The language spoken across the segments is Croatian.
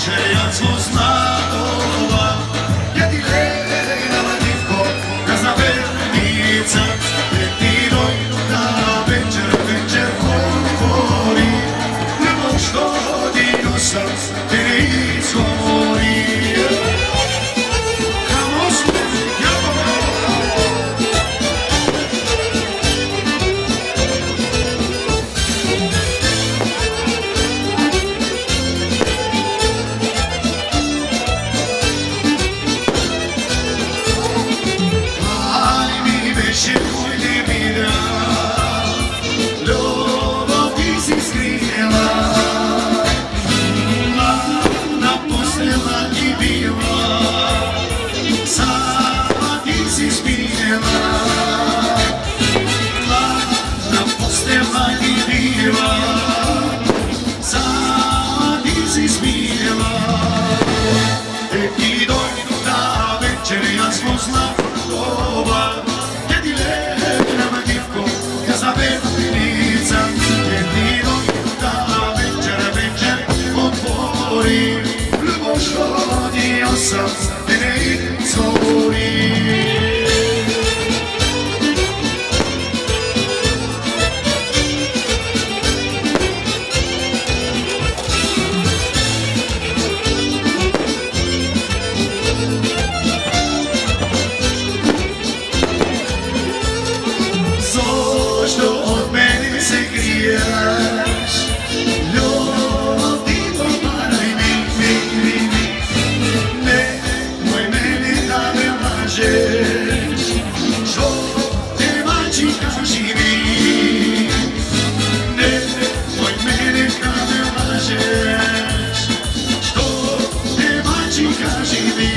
Czy ja znów? Lažeš Što te mači kaži mi Nemoj mene da me lažeš. Što te mači kaži mi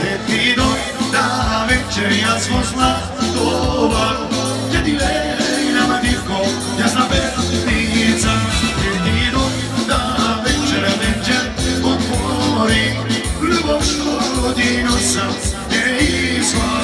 Te ti dojdu da večer ja smo zlatova Jedine nama divko, ja znam vernica. Te ti dojdu da večer, večer otvori Ljubav što godinu sam ne izvali